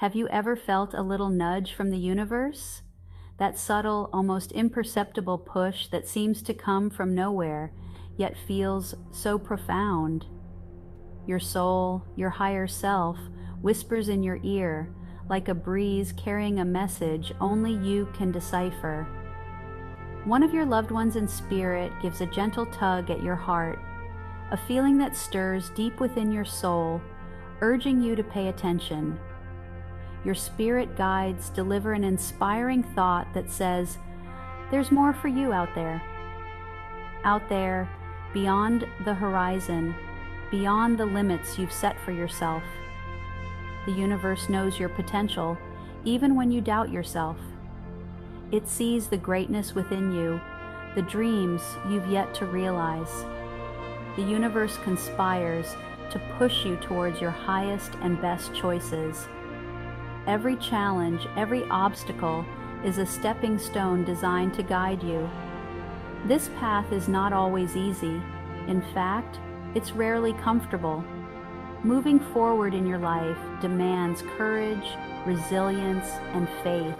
Have you ever felt a little nudge from the universe? That subtle, almost imperceptible push that seems to come from nowhere, yet feels so profound. Your soul, your higher self, whispers in your ear, like a breeze carrying a message only you can decipher. One of your loved ones in spirit gives a gentle tug at your heart, a feeling that stirs deep within your soul, urging you to pay attention your spirit guides deliver an inspiring thought that says, There's more for you out there. Out there, beyond the horizon, beyond the limits you've set for yourself. The universe knows your potential, even when you doubt yourself. It sees the greatness within you, the dreams you've yet to realize. The universe conspires to push you towards your highest and best choices Every challenge, every obstacle is a stepping stone designed to guide you. This path is not always easy. In fact, it's rarely comfortable. Moving forward in your life demands courage, resilience, and faith.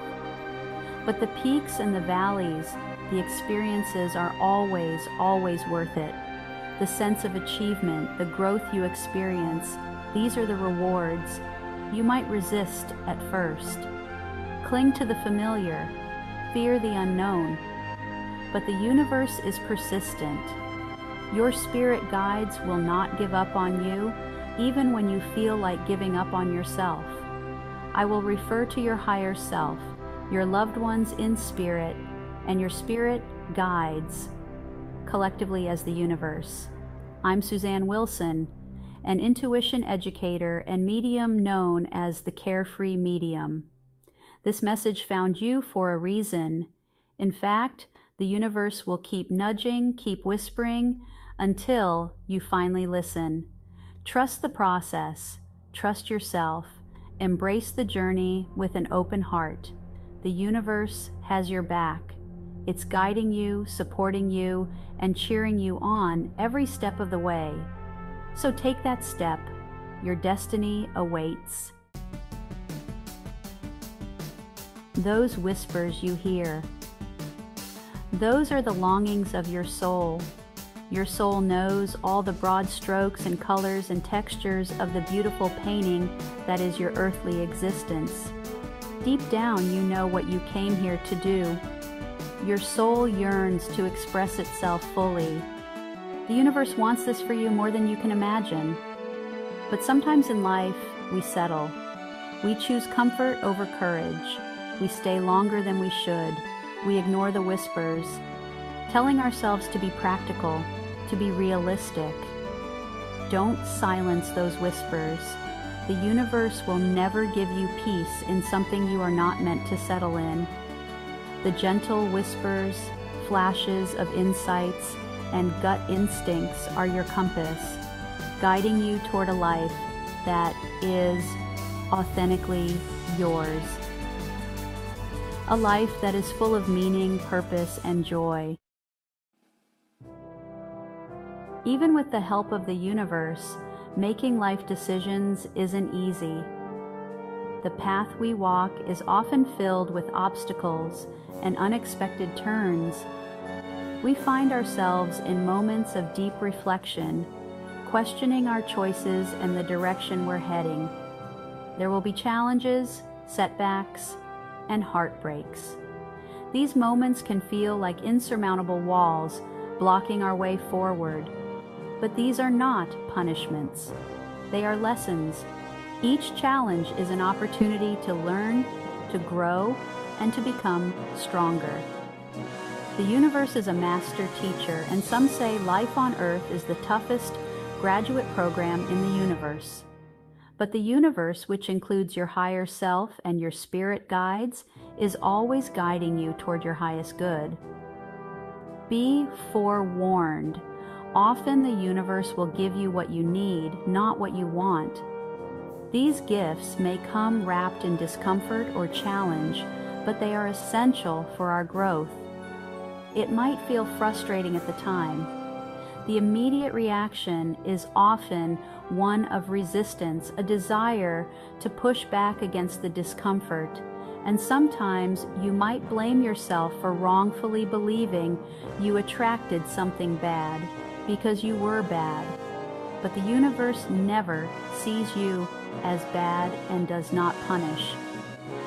But the peaks and the valleys, the experiences are always, always worth it. The sense of achievement, the growth you experience, these are the rewards you might resist at first. Cling to the familiar, fear the unknown. But the universe is persistent. Your spirit guides will not give up on you, even when you feel like giving up on yourself. I will refer to your higher self, your loved ones in spirit, and your spirit guides, collectively as the universe. I'm Susanne Wilson an intuition educator and medium known as the Carefree Medium. This message found you for a reason. In fact, the universe will keep nudging, keep whispering, until you finally listen. Trust the process, trust yourself, embrace the journey with an open heart. The universe has your back. It's guiding you, supporting you, and cheering you on every step of the way. So take that step. Your destiny awaits. Those whispers you hear. Those are the longings of your soul. Your soul knows all the broad strokes and colors and textures of the beautiful painting that is your earthly existence. Deep down, you know what you came here to do. Your soul yearns to express itself fully, the universe wants this for you more than you can imagine. But sometimes in life, we settle. We choose comfort over courage. We stay longer than we should. We ignore the whispers, telling ourselves to be practical, to be realistic. Don't silence those whispers. The universe will never give you peace in something you are not meant to settle in. The gentle whispers, flashes of insights, and gut instincts are your compass, guiding you toward a life that is authentically yours. A life that is full of meaning, purpose, and joy. Even with the help of the universe, making life decisions isn't easy. The path we walk is often filled with obstacles and unexpected turns we find ourselves in moments of deep reflection, questioning our choices and the direction we're heading. There will be challenges, setbacks, and heartbreaks. These moments can feel like insurmountable walls blocking our way forward. But these are not punishments. They are lessons. Each challenge is an opportunity to learn, to grow, and to become stronger. The universe is a master teacher, and some say life on Earth is the toughest graduate program in the universe. But the universe, which includes your higher self and your spirit guides, is always guiding you toward your highest good. Be forewarned. Often the universe will give you what you need, not what you want. These gifts may come wrapped in discomfort or challenge, but they are essential for our growth. It might feel frustrating at the time. The immediate reaction is often one of resistance, a desire to push back against the discomfort. And sometimes you might blame yourself for wrongfully believing you attracted something bad because you were bad. But the universe never sees you as bad and does not punish.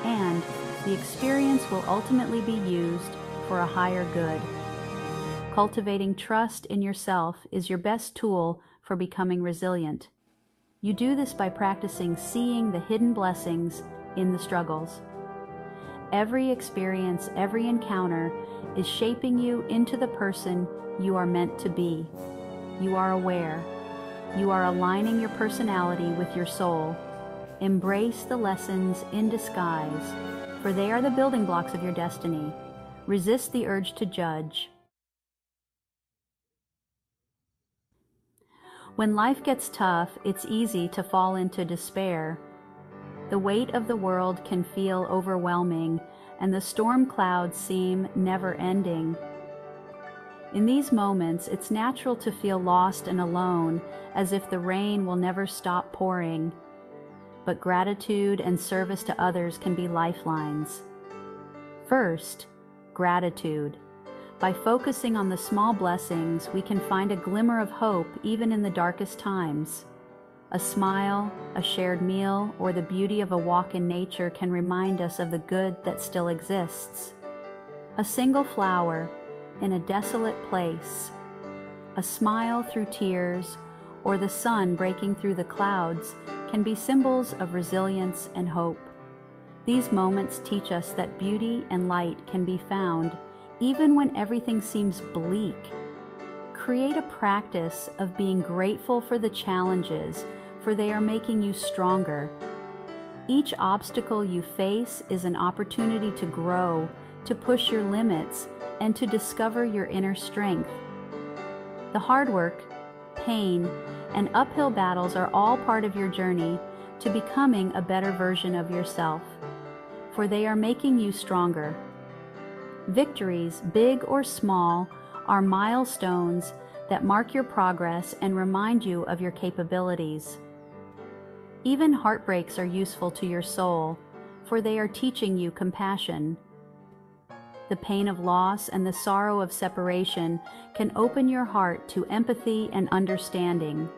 And the experience will ultimately be used for a higher good. Cultivating trust in yourself is your best tool for becoming resilient. You do this by practicing seeing the hidden blessings in the struggles. Every experience, every encounter is shaping you into the person you are meant to be. You are aware. You are aligning your personality with your soul. Embrace the lessons in disguise, for they are the building blocks of your destiny. Resist the urge to judge. When life gets tough, it's easy to fall into despair. The weight of the world can feel overwhelming, and the storm clouds seem never ending. In these moments, it's natural to feel lost and alone, as if the rain will never stop pouring. But gratitude and service to others can be lifelines. First, gratitude. By focusing on the small blessings, we can find a glimmer of hope even in the darkest times. A smile, a shared meal, or the beauty of a walk in nature can remind us of the good that still exists. A single flower in a desolate place, a smile through tears, or the sun breaking through the clouds can be symbols of resilience and hope. These moments teach us that beauty and light can be found even when everything seems bleak. Create a practice of being grateful for the challenges, for they are making you stronger. Each obstacle you face is an opportunity to grow, to push your limits, and to discover your inner strength. The hard work, pain, and uphill battles are all part of your journey to becoming a better version of yourself, for they are making you stronger. Victories, big or small, are milestones that mark your progress and remind you of your capabilities. Even heartbreaks are useful to your soul, for they are teaching you compassion. The pain of loss and the sorrow of separation can open your heart to empathy and understanding.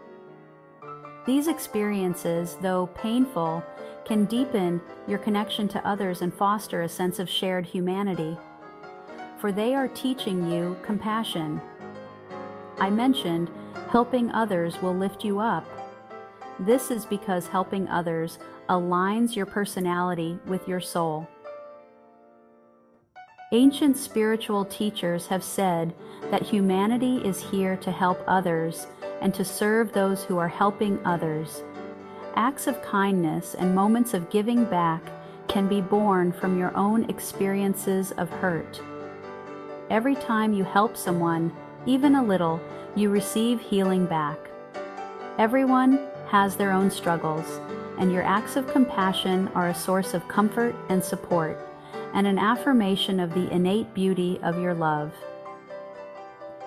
These experiences, though painful, can deepen your connection to others and foster a sense of shared humanity for they are teaching you compassion. I mentioned helping others will lift you up. This is because helping others aligns your personality with your soul. Ancient spiritual teachers have said that humanity is here to help others and to serve those who are helping others. Acts of kindness and moments of giving back can be born from your own experiences of hurt. Every time you help someone, even a little, you receive healing back. Everyone has their own struggles, and your acts of compassion are a source of comfort and support, and an affirmation of the innate beauty of your love.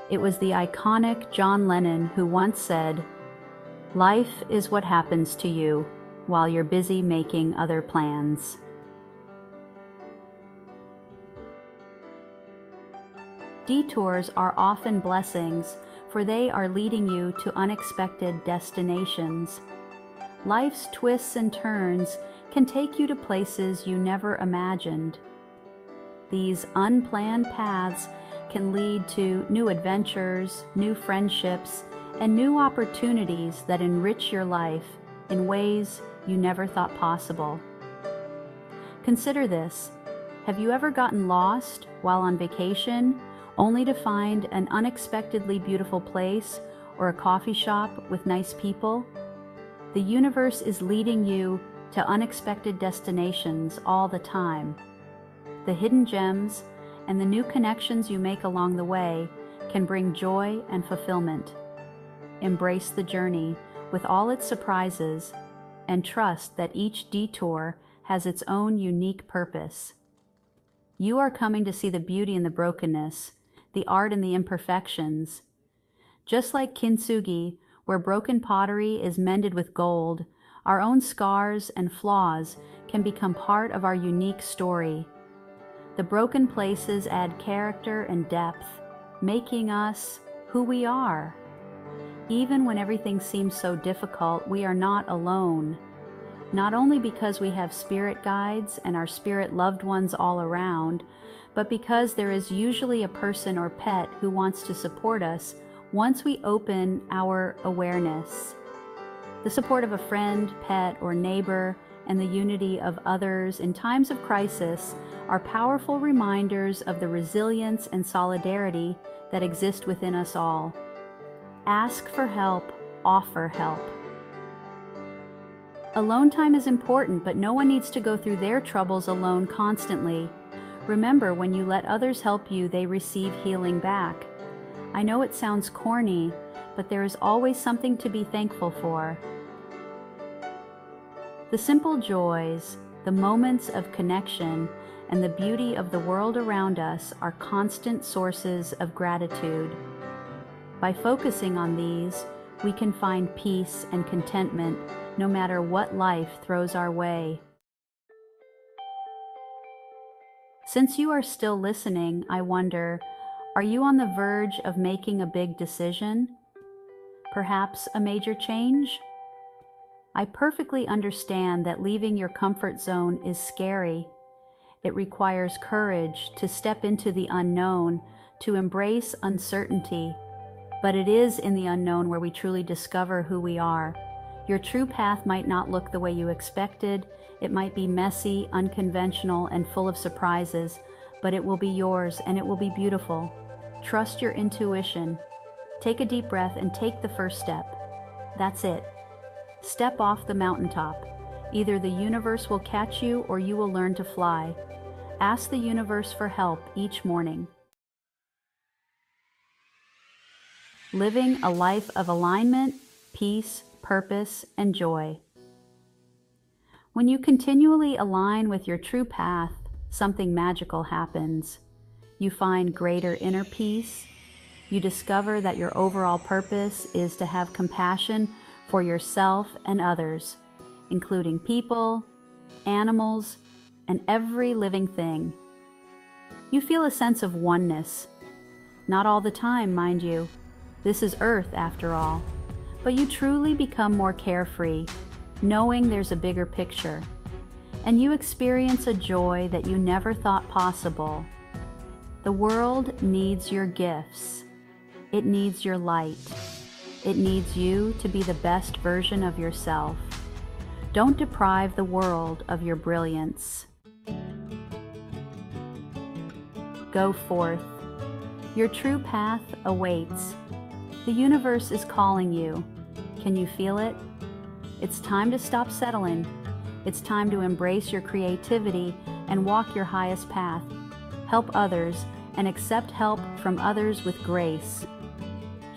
It was the iconic John Lennon who once said, Life is what happens to you while you're busy making other plans. Detours are often blessings, for they are leading you to unexpected destinations. Life's twists and turns can take you to places you never imagined. These unplanned paths can lead to new adventures, new friendships, and new opportunities that enrich your life in ways you never thought possible. Consider this. Have you ever gotten lost while on vacation only to find an unexpectedly beautiful place or a coffee shop with nice people. The universe is leading you to unexpected destinations all the time. The hidden gems and the new connections you make along the way can bring joy and fulfillment. Embrace the journey with all its surprises and trust that each detour has its own unique purpose. You are coming to see the beauty in the brokenness the art in the imperfections. Just like kintsugi, Where broken pottery is mended with gold, our own scars and flaws can become part of our unique story. The broken places add character and depth, making us who we are. Even when everything seems so difficult, we are not alone. Not only because we have spirit guides and our spirit loved ones all around, but because there is usually a person or pet who wants to support us once we open our awareness. The support of a friend, pet, or neighbor, and the unity of others in times of crisis are powerful reminders of the resilience and solidarity that exist within us all. Ask for help, offer help. Alone time is important, but no one needs to go through their troubles alone constantly. Remember, when you let others help you, they receive healing back. I know it sounds corny, but there is always something to be thankful for. The simple joys, the moments of connection, and the beauty of the world around us are constant sources of gratitude. By focusing on these, we can find peace and contentment no matter what life throws our way. Since you are still listening, I wonder are you on the verge of making a big decision? Perhaps a major change? I perfectly understand that leaving your comfort zone is scary. It requires courage to step into the unknown, to embrace uncertainty. But it is in the unknown where we truly discover who we are. Your true path might not look the way you expected. It might be messy, unconventional, and full of surprises, but it will be yours and it will be beautiful. Trust your intuition. Take a deep breath and take the first step. That's it. Step off the mountaintop. Either the universe will catch you or you will learn to fly. Ask the universe for help each morning. Living a life of alignment, peace, purpose, and joy. When you continually align with your true path, something magical happens. You find greater inner peace. You discover that your overall purpose is to have compassion for yourself and others, including people, animals, and every living thing. You feel a sense of oneness. Not all the time, mind you. This is Earth, after all. But you truly become more carefree, knowing there's a bigger picture. And you experience a joy that you never thought possible. The world needs your gifts. It needs your light. It needs you to be the best version of yourself. Don't deprive the world of your brilliance. Go forth. Your true path awaits. The universe is calling you. Can you feel it? It's time to stop settling. It's time to embrace your creativity and walk your highest path. Help others and accept help from others with grace.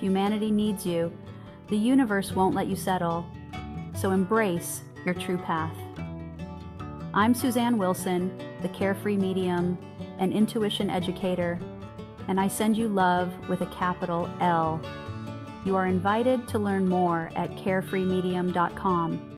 Humanity needs you. The universe won't let you settle. So embrace your true path. I'm Susanne Wilson, the Carefree Medium, an intuition educator, and I send you love with a capital L. You are invited to learn more at carefreemedium.com.